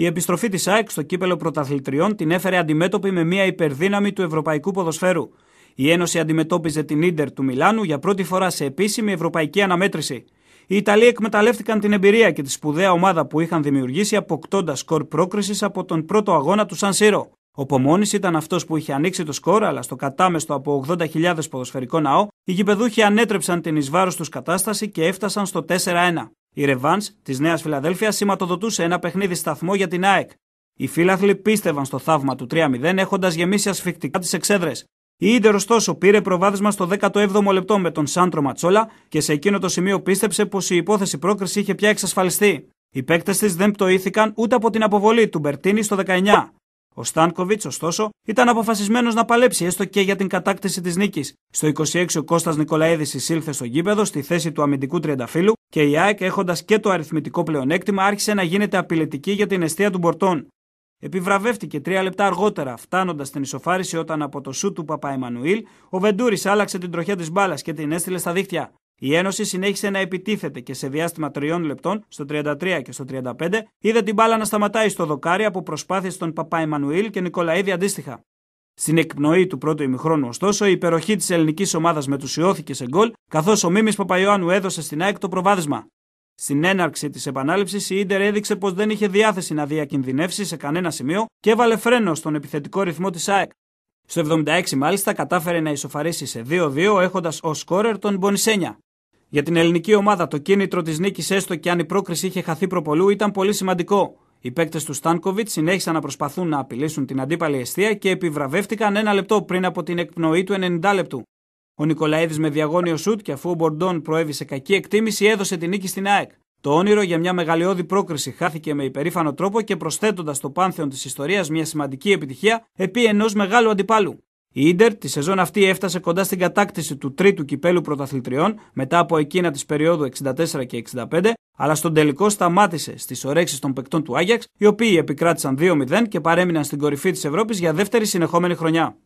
Η επιστροφή της ΑΕΚ στο κύπελο πρωταθλητριών την έφερε αντιμέτωπη με μια υπερδύναμη του ευρωπαϊκού ποδοσφαίρου. Η Ένωση αντιμετώπιζε την ντερ του Μιλάνου για πρώτη φορά σε επίσημη ευρωπαϊκή αναμέτρηση. Οι Ιταλοί εκμεταλλεύτηκαν την εμπειρία και τη σπουδαία ομάδα που είχαν δημιουργήσει αποκτώντας σκορ πρόκρισης από τον πρώτο αγώνα του Σαν Σύρο. Ο Πομόνης ήταν αυτός που είχε ανοίξει το σκορ, αλλά στο κατάμεστο από 80.000 ποδοσφαιρικό ναό, οι γηπεδούχοι ανέτρεψαν την εις τους κατάσταση και έφτασαν στο 4-1. Η Ρεβάν της Νέας Φιλαδέλφια σηματοδοτούσε ένα παιχνίδι σταθμό για την ΑΕΚ. Οι φίλαθλοι πίστευαν στο θαύμα του 3-0 έχοντας γεμίσει ασφικτικά τις εξέδρες. Η Ιντερ, ωστόσο, πήρε προβάδισμα στο 17ο λεπτό με τον Σάντρο Ματσόλα και σε εκείνο το σημείο πίστεψε πως η υπόθεση πρόκριση είχε πια εξασφαλιστεί. Οι παίκτες της δεν πτωήθηκαν ούτε από την αποβολή του Μπερτίνη στο 19. Ο Στάνκοβιτς, ωστόσο, ήταν αποφασισμένος να παλέψει έστω και για την κατάκτηση της νίκης. Στο 26 ο Κώστας Νικολαίδης εισήλθε στο γήπεδο στη θέση του αμυντικού τριανταφύλου και η ΑΕΚ, έχοντας και το αριθμητικό πλεονέκτημα, άρχισε να γίνεται απειλητική για την αιστεία του Μπορτών. Επιβραβεύτηκε τρία λεπτά αργότερα, φτάνοντας στην ισοφάριση όταν από το σου του Παπα-Εμμανουήλ ο Βεντούρης άλλαξε την τροχιά της μπάλας και την έστειλε στα δίχτυα. Η Ένωση συνέχισε να επιτίθεται και σε διάστημα τριών λεπτών, στο 33 και στο 35, είδε την μπάλα να σταματάει στο δοκάρι από προσπάθειες των Παπα-Εμμανουήλ και Νικολαίδη αντίστοιχα. Στην εκπνοή του πρώτου ημιχρόνου, ωστόσο, η υπεροχή της ελληνικής ομάδας μετουσιώθηκε σε γκολ, καθώς ο Μίμης Παπαϊωάννου έδωσε στην ΑΕΚ το προβάδισμα. Στην έναρξη της επανάληψης, η ντερ έδειξε πως δεν είχε διάθεση να διακινδυνεύσει σε κανένα σημείο και έβαλε φρένο στον επιθετικό ρυθμό της ΑΕΚ. Στο 76 μάλιστα κατάφερε να ισοφαρίσει σε 2-2 έχοντας ως σκόρερ τον Μπονισένια. Για την ελληνική ομάδα το κίνητρο της νίκης, έστω και αν η πρόκριση είχε χαθεί προπολού, ήταν πολύ σημαντικό. Οι παίκτες του Στάνκοβιτ συνέχισαν να προσπαθούν να απειλήσουν την αντίπαλη αιστεία και επιβραβεύτηκαν ένα λεπτό πριν από την εκπνοή του 90 λεπτού. Ο Νικολαίδης με διαγώνιο σουτ και αφού ο Μπορντόν προέβησε κακή εκτίμηση έδωσε την νίκη στην ΑΕΚ. Το όνειρο για μια μεγαλειώδη πρόκριση χάθηκε με υπερήφανο τρόπο και προσθέτοντας στο πάνθεον της ιστορίας μια σημαντική επιτυχία επί ενός μεγάλου αντιπάλου. Η Ιντερ τη σεζόν αυτή έφτασε κοντά στην κατάκτηση του τρίτου κυπέλου πρωταθλητριών μετά από εκείνα της περίοδου 64 και 65, αλλά στον τελικό σταμάτησε στις ορέξει των παικτών του Άγιαξ, οι οποίοι επικράτησαν 2-0 και παρέμειναν στην κορυφή της Ευρώπης για δεύτερη συνεχόμενη χρονιά.